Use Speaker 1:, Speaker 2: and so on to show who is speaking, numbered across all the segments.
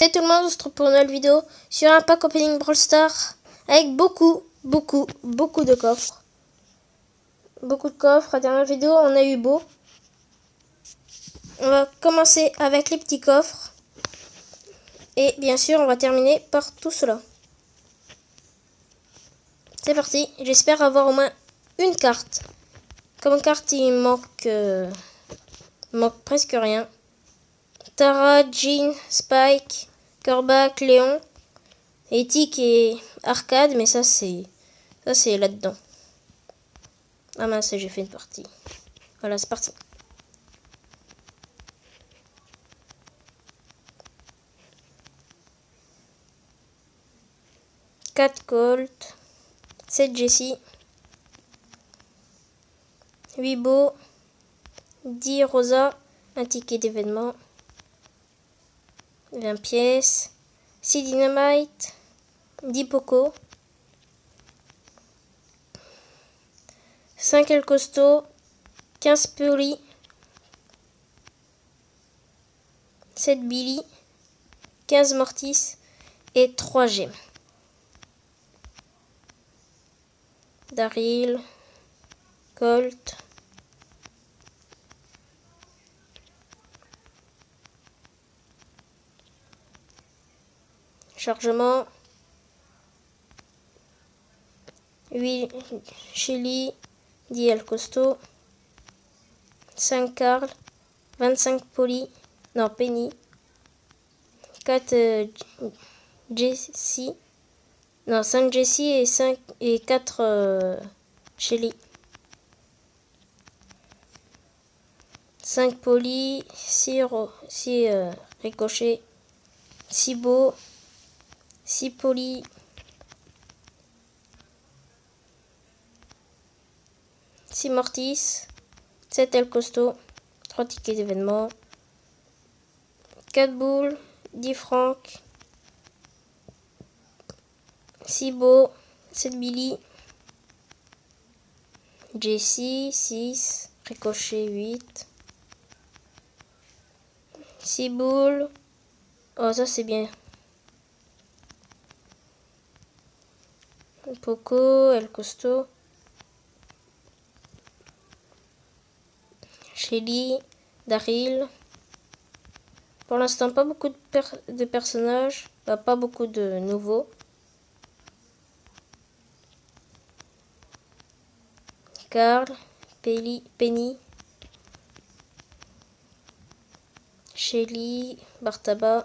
Speaker 1: Salut tout le monde, on se retrouve pour une nouvelle vidéo sur un pack opening Brawl Star avec beaucoup, beaucoup, beaucoup de coffres. Beaucoup de coffres. La dernière vidéo, on a eu beau. On va commencer avec les petits coffres. Et bien sûr, on va terminer par tout cela. C'est parti. J'espère avoir au moins une carte. Comme carte, il manque, euh, manque presque rien. Tara, Jean, Spike, Corbac, Léon, Éthique et Arcade, mais ça c'est ça c'est là-dedans. Ah mince, j'ai fait une partie. Voilà, c'est parti. Quatre Colt, 7 Jessie, 8 Beau, 10 Rosa, un ticket d'événement. 20 pièces, 6 dynamite, 10 poco, 5 el costaud, 15 poli, 7 billy, 15 mortis et 3 gemmes. Daryl, Colt, Chargement. 8 Chili, 10 El Costo, 5 Carl, 25 Poli, non Penny, 4 euh, Jessie, non 5 Jessie et 5 et 4 euh, Shelly. 5 Poli, 6, 6 euh, Ricochet, 6 Beau, 6 poli. 6 mortis. 7 el costaud. 3 tickets d'événement. 4 boules. 10 francs. 6 beaux. 7 billy. Jessie. 6. Ricochet 8. 6 boules. Oh ça c'est bien. Poco, El Costo, Shelly, Daryl. Pour l'instant, pas beaucoup de, personnages, pas beaucoup de nouveaux. Carl, Penny, Shelly, Bartaba.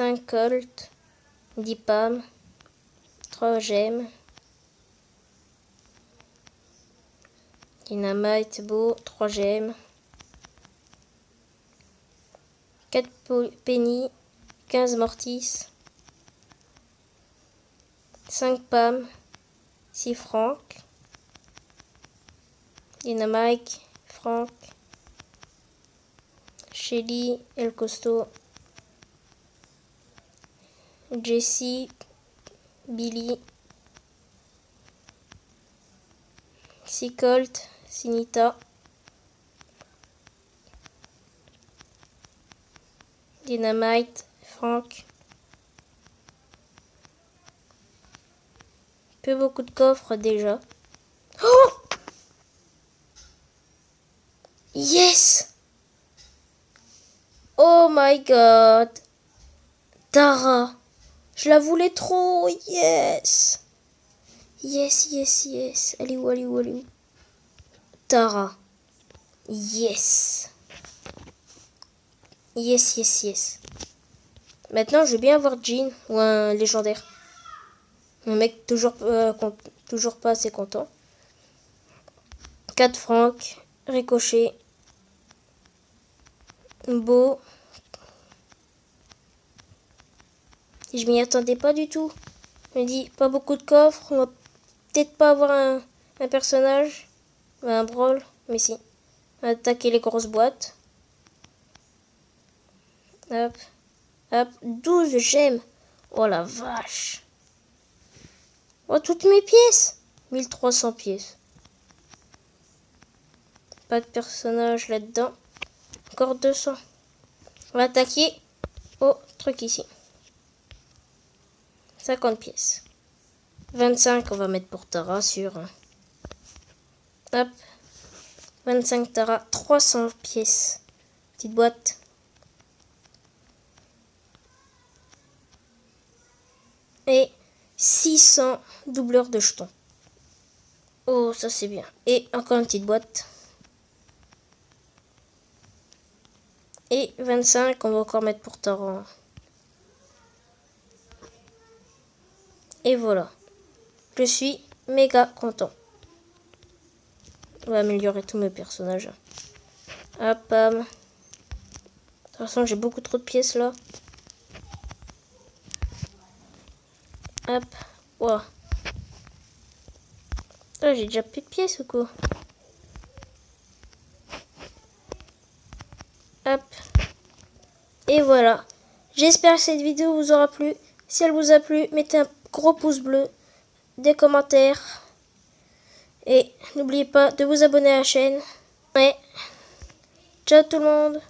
Speaker 1: 5 colt, 10 pommes, 3 gemmes, dynamite beau, 3 gemmes, 4 penny, 15 mortis, 5 pommes, 6 francs, dynamite, franc, Shelly, El Costo, Jessie, Billy, Colt, Sinita, Dynamite, Frank. Peu beaucoup de coffres déjà. Oh Yes Oh my god Tara je la voulais trop. Yes. Yes, yes, yes. Allez où, allez où, allez où? Tara. Yes. Yes, yes, yes. Maintenant, je veux bien avoir Jean ou un légendaire. Un mec toujours, euh, toujours pas assez content. 4 francs. Ricochet. Beau. Je m'y attendais pas du tout. Je me dis, pas beaucoup de coffres, on va peut-être pas avoir un, personnage, un brawl, mais si. Attaquer les grosses boîtes. Hop, hop, 12 gemmes. Oh la vache. Oh, toutes mes pièces. 1300 pièces. Pas de personnage là-dedans. Encore 200. On va attaquer au truc ici. 50 pièces. 25, on va mettre pour Tara sur. Hop. 25 Tara, 300 pièces. Petite boîte. Et 600 doubleurs de jetons. Oh, ça c'est bien. Et encore une petite boîte. Et 25, on va encore mettre pour Tara. Et voilà. Je suis méga content. On va améliorer tous mes personnages. Hop, bam. De toute façon, j'ai beaucoup trop de pièces là. Hop. Wow. Ah, j'ai déjà plus de pièces ou quoi Hop. Et voilà. J'espère que cette vidéo vous aura plu. Si elle vous a plu, mettez un gros pouce bleu, des commentaires. Et n'oubliez pas de vous abonner à la chaîne. Ouais. Ciao tout le monde